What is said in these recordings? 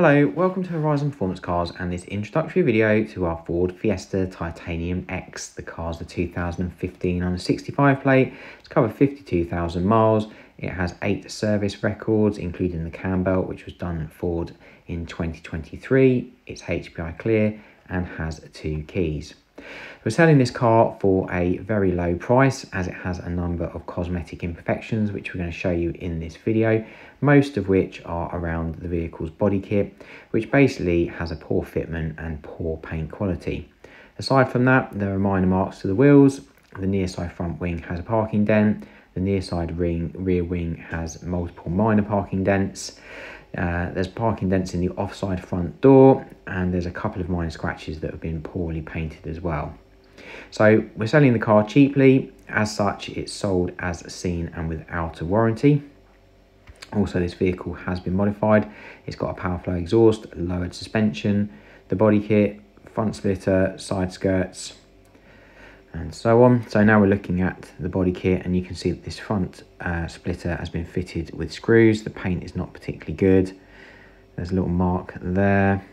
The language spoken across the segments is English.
Hello, welcome to Horizon Performance Cars and this introductory video to our Ford Fiesta Titanium X. The car's the 2015 on a 65 plate, it's covered 52,000 miles, it has 8 service records including the cam belt which was done at Ford in 2023, it's HPI clear and has 2 keys. We're selling this car for a very low price as it has a number of cosmetic imperfections which we're going to show you in this video, most of which are around the vehicle's body kit, which basically has a poor fitment and poor paint quality. Aside from that, there are minor marks to the wheels, the near side front wing has a parking dent, the near side ring, rear wing has multiple minor parking dents, uh, there's parking dents in the offside front door and there's a couple of minor scratches that have been poorly painted as well. So we're selling the car cheaply. As such, it's sold as seen and without a warranty. Also, this vehicle has been modified. It's got a power flow exhaust, lowered suspension, the body kit, front splitter, side skirts, and so on. So now we're looking at the body kit and you can see that this front uh, splitter has been fitted with screws. The paint is not particularly good. There's a little mark there.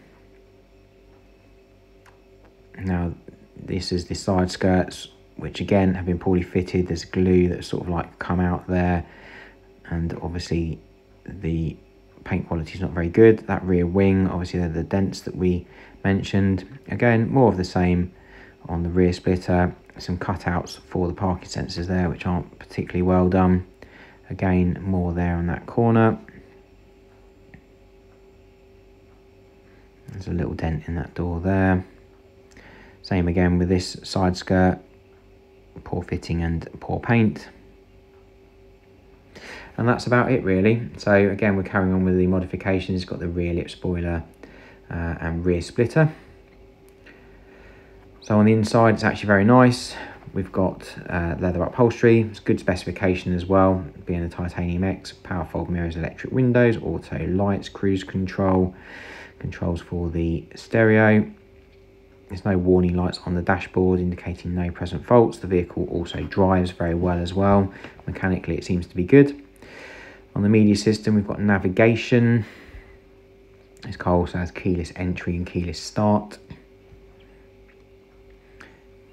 Now this is the side skirts which again have been poorly fitted. There's glue that's sort of like come out there and obviously the paint quality is not very good. That rear wing, obviously they're the dents that we mentioned. Again, more of the same on the rear splitter some cutouts for the parking sensors there which aren't particularly well done. Again more there on that corner. There's a little dent in that door there. Same again with this side skirt. Poor fitting and poor paint. And that's about it really. So again we're carrying on with the modifications. It's got the rear lip spoiler uh, and rear splitter so on the inside, it's actually very nice. We've got uh, leather upholstery. It's good specification as well, being a Titanium X. Power fold mirrors, electric windows, auto lights, cruise control, controls for the stereo. There's no warning lights on the dashboard indicating no present faults. The vehicle also drives very well as well. Mechanically, it seems to be good. On the media system, we've got navigation. This car also has keyless entry and keyless start.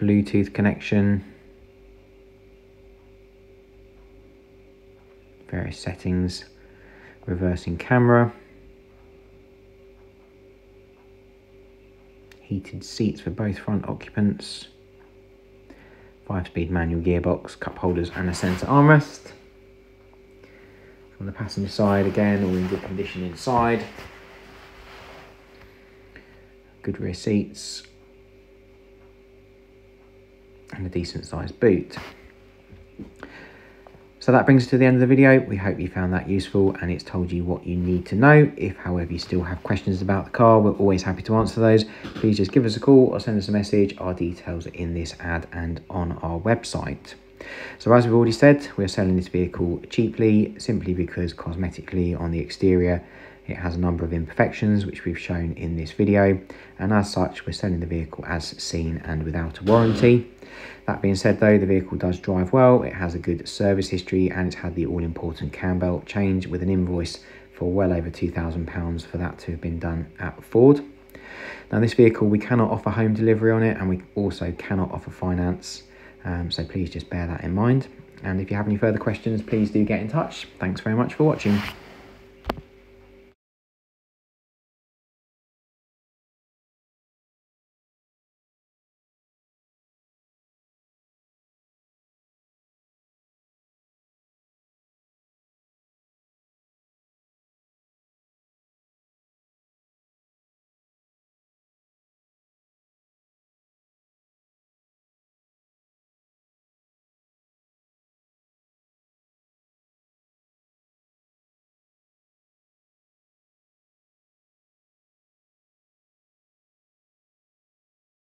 Bluetooth connection, various settings, reversing camera, heated seats for both front occupants, 5-speed manual gearbox, cup holders and a centre armrest. On the passenger side again, all in good condition inside. Good rear seats, and a decent sized boot. So that brings us to the end of the video. We hope you found that useful and it's told you what you need to know. If, however, you still have questions about the car, we're always happy to answer those. Please just give us a call or send us a message. Our details are in this ad and on our website. So as we've already said, we're selling this vehicle cheaply, simply because cosmetically on the exterior, it has a number of imperfections, which we've shown in this video. And as such, we're selling the vehicle as seen and without a warranty. That being said though, the vehicle does drive well, it has a good service history and it's had the all-important cam belt change with an invoice for well over £2,000 for that to have been done at Ford. Now this vehicle, we cannot offer home delivery on it and we also cannot offer finance, um, so please just bear that in mind. And if you have any further questions, please do get in touch. Thanks very much for watching.